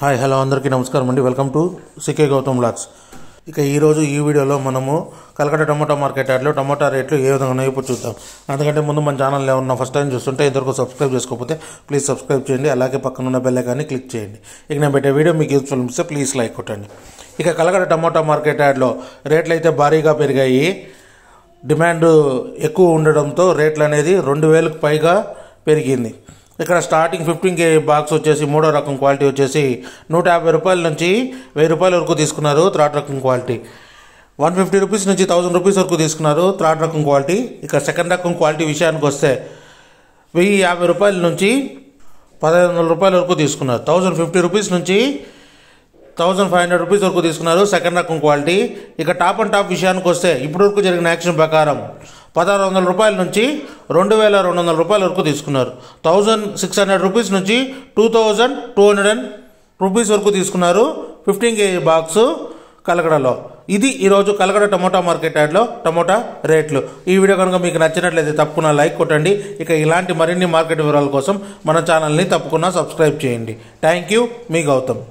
Hi hello అందరికీ నమస్కారం అండి. Welcome to CK Gautam blogs. ఇక ఈరోజు ఈ వీడియోలో మనము కలకట్ట టమాటా మార్కెట్ యార్డ్లో టమాటా రేట్లు ఏ విధంగా ఉన్నాయో ఇప్పుడు చూద్దాం. అందుకంటే ముందు మన ఛానల్ ఉన్న ఫస్ట్ టైం చూస్తుంటే ఇంతవరకు సబ్స్క్రైబ్ చేసుకోకపోతే ప్లీజ్ సబ్స్క్రైబ్ చేయండి. అలాగే పక్కన ఉన్న బెల్ కానీ క్లిక్ చేయండి. ఇక నేను పెట్టే వీడియో మీకు యూస్ఫుల్ అనిపిస్తే ప్లీజ్ లైక్ కొట్టండి. ఇక కలకట్ట టమాటా మార్కెట్ యాడ్లో రేట్లు అయితే భారీగా పెరిగాయి. డిమాండ్ ఎక్కువ ఉండడంతో రేట్లు అనేది రెండు వేలకు పైగా పెరిగింది. ఇక్కడ స్టార్టింగ్ ఫిఫ్టీన్ కే బాక్స్ వచ్చేసి మూడో రకం క్వాలిటీ వచ్చేసి నూట యాభై రూపాయల నుంచి వెయ్యి రూపాయల వరకు తీసుకున్నారు థర్డ్ రకం క్వాలిటీ వన్ ఫిఫ్టీ రూపీస్ నుంచి థౌసండ్ రూపీస్ వరకు తీసుకున్నారు థర్డ్ రకం క్వాలిటీ ఇక సెకండ్ రకం క్వాలిటీ విషయానికి వస్తే వెయ్యి యాభై రూపాయల నుంచి పదహైదు వందల రూపాయల వరకు తీసుకున్నారు. థౌజండ్ ఫిఫ్టీ రూపీస్ నుంచి థౌజండ్ ఫైవ్ హండ్రెడ్ రూపీస్ వరకు తీసుకున్నారు సెకండ్ రకం క్వాలిటీ ఇక టాప్ అండ్ టాప్ విషయానికి వస్తే ఇప్పటి వరకు జరిగిన యాక్షన్ ప్రకారం పదహారు వందల రూపాయల నుంచి రెండు వేల రెండు వందల రూపాయల వరకు తీసుకున్నారు. థౌజండ్ సిక్స్ హండ్రెడ్ రూపీస్ నుంచి two thousand two hundred and rupees వరకు తీసుకున్నారు ఫిఫ్టీన్ కేజీ బాక్స్ కలకడలో. ఇది ఈరోజు కలకడ టమోటా మార్కెట్ యాడ్లో టమోటా రేట్లు. ఈ వీడియో కనుక మీకు నచ్చినట్లయితే తప్పకుండా లైక్ కొట్టండి. ఇక ఇలాంటి మరిన్ని మార్కెట్ వివరాల కోసం మన ఛానల్ని తప్పకుండా సబ్స్క్రైబ్ చేయండి. Thank you. మీ గౌతమ్.